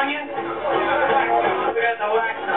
California. There's a wax